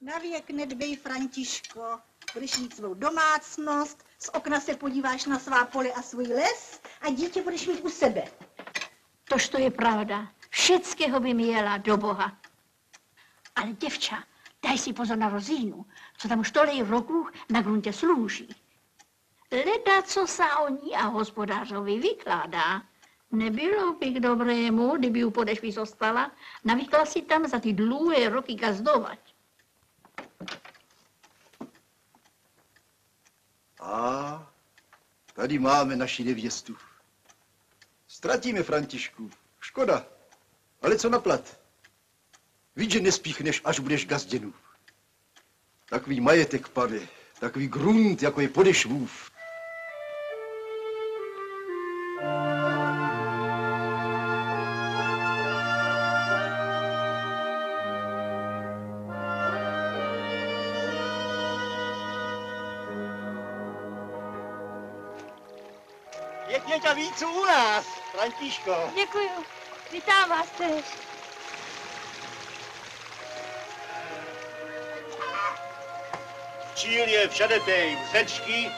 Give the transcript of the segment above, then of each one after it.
Na věk nedbej, Františko. Budeš mít svou domácnost, z okna se podíváš na svá pole a svůj les a dítě budeš mít u sebe. Tož to je pravda. Všeckého by měla do Boha. Ale děvča, daj si pozor na rozínu, co tam už tolik roků na gruntě slouží. Leda, co se o ní a hospodářovi vykládá. Nebylo by k dobrému, kdyby u podešví zostala, navykla si tam za ty dlouhé roky gazdovat. A tady máme naši nevěstu. Ztratíme Františku. Škoda. Ale co na plat? Víš, že nespíchneš, až budeš gazděnu. Takový majetek, pane. Takový grunt, jako je podešvův. Pěkně tě víc u nás, Františko. Děkuju. Vítám vás tež. Číl je všade tej vzečky.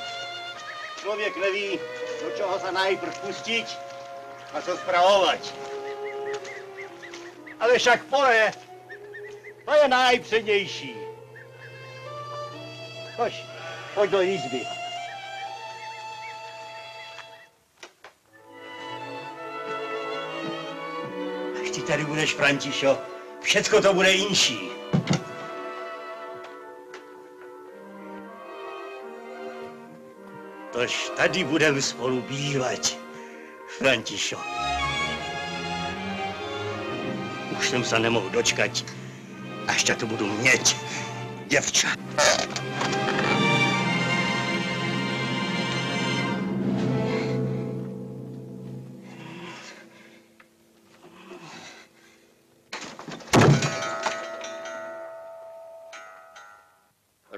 Člověk neví, do čeho se najprv pustit a co spravovat. Ale však pole, to je najpřednější. Pojď, pojď do izby. Tady budeš, Františo, všecko to bude jinší. Tož tady budeme spolu bývat, Františo. Už jsem se nemohl dočkat, až tu budu mět, děvča.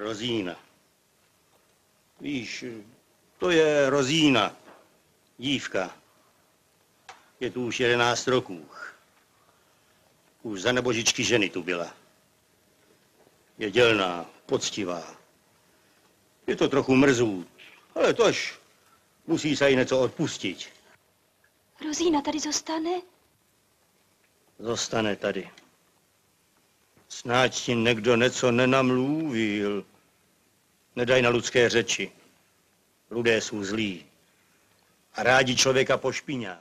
Rozína. Víš, to je Rozína, dívka. Je tu už jedenáct roků. Už za nebožičky ženy tu byla. Je dělná, poctivá. Je to trochu mrzut, ale tož musí se jí něco odpustit. Rozína tady zůstane? Zostane tady. Snáď ti někdo něco nenamluvil. Nedaj na lidské řeči. Lidé jsou zlí a rádi člověka pošpiňá.